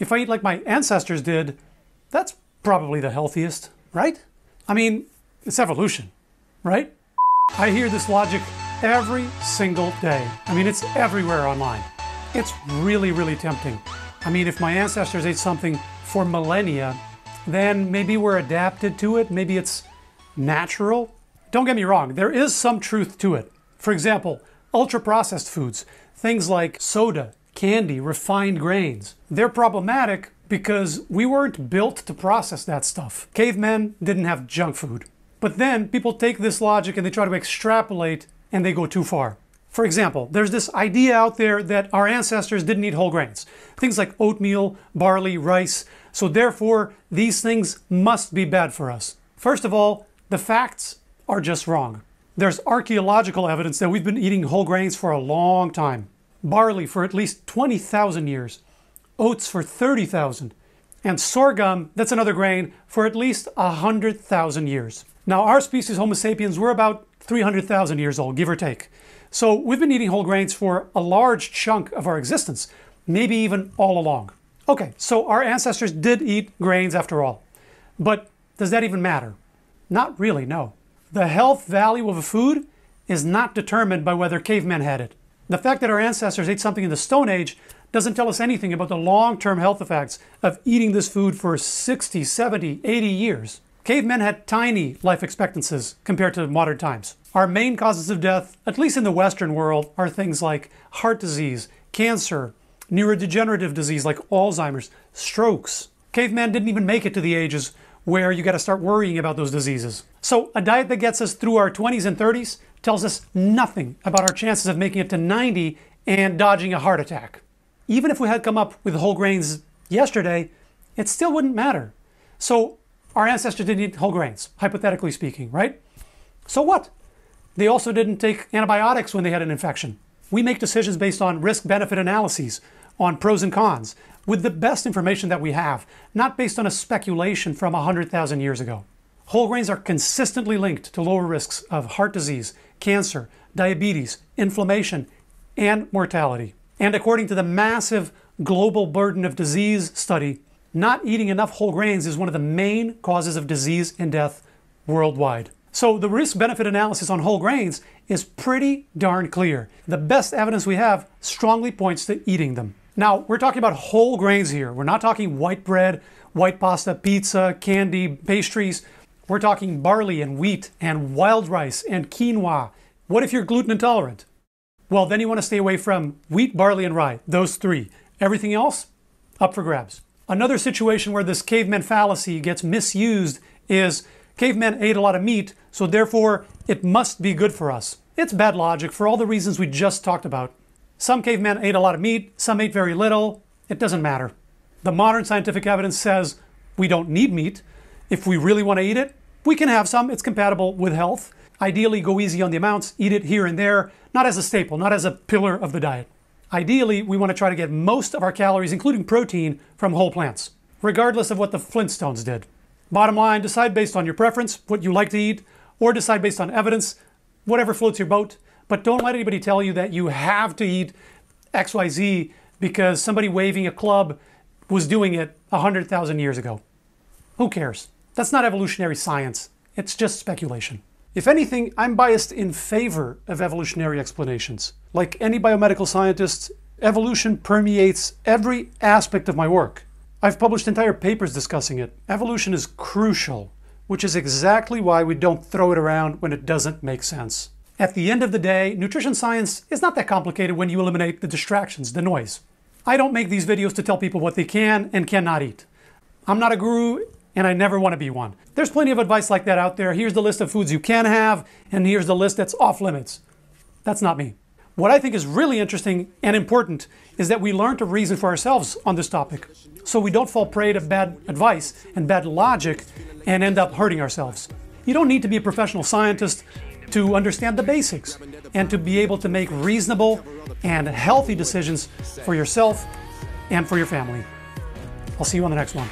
if I eat like my ancestors did, that's probably the healthiest, right? I mean, it's evolution, right? I hear this logic every single day. I mean, it's everywhere online. It's really, really tempting. I mean, if my ancestors ate something for millennia, then maybe we're adapted to it. Maybe it's natural. Don't get me wrong, there is some truth to it. For example, ultra processed foods, things like soda, candy, refined grains, they're problematic because we weren't built to process that stuff. Cavemen didn't have junk food. But then people take this logic and they try to extrapolate and they go too far. For example, there's this idea out there that our ancestors didn't eat whole grains. Things like oatmeal, barley, rice. So therefore, these things must be bad for us. First of all, the facts are just wrong. There's archaeological evidence that we've been eating whole grains for a long time. Barley for at least 20,000 years, oats for 30,000, and sorghum, that's another grain, for at least 100,000 years. Now, our species, Homo sapiens, we're about 300,000 years old, give or take. So we've been eating whole grains for a large chunk of our existence, maybe even all along. Okay, so our ancestors did eat grains after all. But does that even matter? Not really, no. The health value of a food is not determined by whether cavemen had it. The fact that our ancestors ate something in the Stone Age doesn't tell us anything about the long-term health effects of eating this food for 60, 70, 80 years. Cavemen had tiny life expectancies compared to modern times. Our main causes of death, at least in the Western world, are things like heart disease, cancer, neurodegenerative disease like Alzheimer's, strokes. Cavemen didn't even make it to the ages where you got to start worrying about those diseases. So a diet that gets us through our 20s and 30s tells us nothing about our chances of making it to 90 and dodging a heart attack. Even if we had come up with whole grains yesterday, it still wouldn't matter. So our ancestors didn't eat whole grains, hypothetically speaking, right? So what? They also didn't take antibiotics when they had an infection. We make decisions based on risk benefit analyses, on pros and cons, with the best information that we have, not based on a speculation from 100,000 years ago. Whole grains are consistently linked to lower risks of heart disease, cancer, diabetes, inflammation, and mortality. And according to the massive global burden of disease study, not eating enough whole grains is one of the main causes of disease and death worldwide. So the risk benefit analysis on whole grains is pretty darn clear. The best evidence we have strongly points to eating them. Now, we're talking about whole grains here. We're not talking white bread, white pasta, pizza, candy, pastries. We're talking barley and wheat and wild rice and quinoa. What if you're gluten intolerant? Well, then you want to stay away from wheat, barley, and rye, those three. Everything else, up for grabs. Another situation where this caveman fallacy gets misused is cavemen ate a lot of meat, so therefore it must be good for us. It's bad logic for all the reasons we just talked about. Some cavemen ate a lot of meat, some ate very little. It doesn't matter. The modern scientific evidence says we don't need meat. If we really want to eat it, we can have some. It's compatible with health. Ideally, go easy on the amounts, eat it here and there, not as a staple, not as a pillar of the diet. Ideally, we want to try to get most of our calories, including protein, from whole plants, regardless of what the Flintstones did. Bottom line, decide based on your preference, what you like to eat, or decide based on evidence, whatever floats your boat. But don't let anybody tell you that you have to eat XYZ because somebody waving a club was doing it 100,000 years ago. Who cares? That's not evolutionary science. It's just speculation. If anything, I'm biased in favor of evolutionary explanations. Like any biomedical scientist, evolution permeates every aspect of my work. I've published entire papers discussing it. Evolution is crucial, which is exactly why we don't throw it around when it doesn't make sense. At the end of the day, nutrition science is not that complicated when you eliminate the distractions, the noise. I don't make these videos to tell people what they can and cannot eat. I'm not a guru and I never want to be one. There's plenty of advice like that out there. Here's the list of foods you can have, and here's the list that's off limits. That's not me. What I think is really interesting and important is that we learn to reason for ourselves on this topic so we don't fall prey to bad advice and bad logic and end up hurting ourselves. You don't need to be a professional scientist to understand the basics and to be able to make reasonable and healthy decisions for yourself and for your family. I'll see you on the next one.